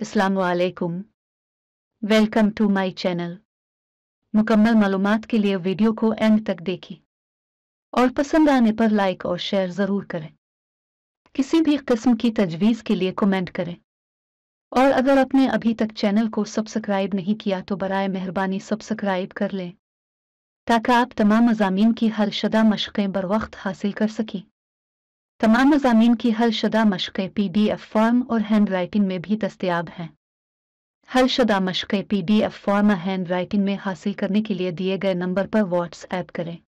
असलकुम welcome to my channel मुकम्मल मालूम के लिए वीडियो को एंड तक देखें और पसंद आने पर लाइक और शेयर ज़रूर करें। किसी भी किस्म की तजवीज़ के लिए कमेंट करें। और अगर आपने अभी तक चैनल को सब्सक्राइब नहीं किया तो बरए मेहरबानी सब्सक्राइब कर लें। ताकि आप तमाम मजामी की हर शदा मशक़ें बर वक्त हासिल कर सकें। तमाम मजामी की हर शदा मशक़ें पी डी एफ़ फॉर्म और हैंड राइटिंग में भी दस्तियाब हैं। हर शदा मशक़ें P D F form handwriting में हासिल करने के लिए दिए गए नंबर पर व्हाट्सएप करें।